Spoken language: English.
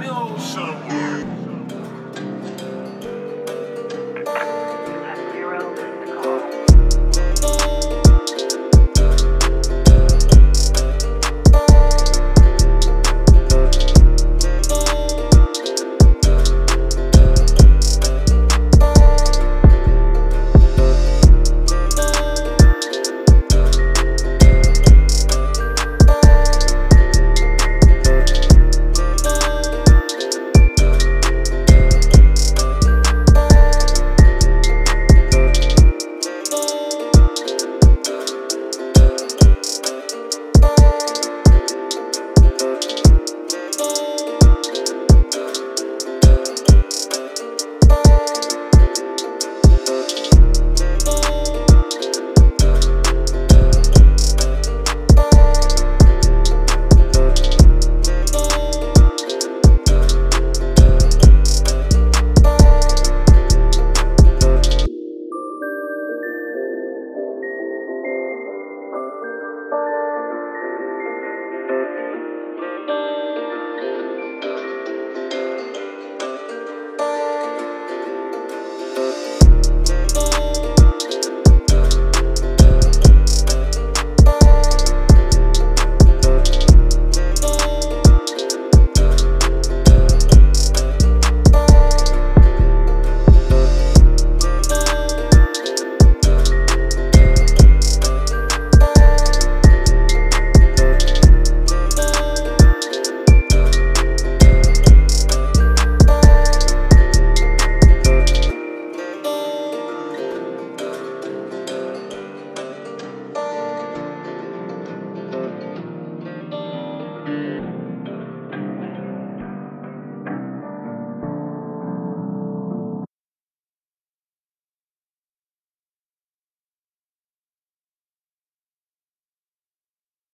know.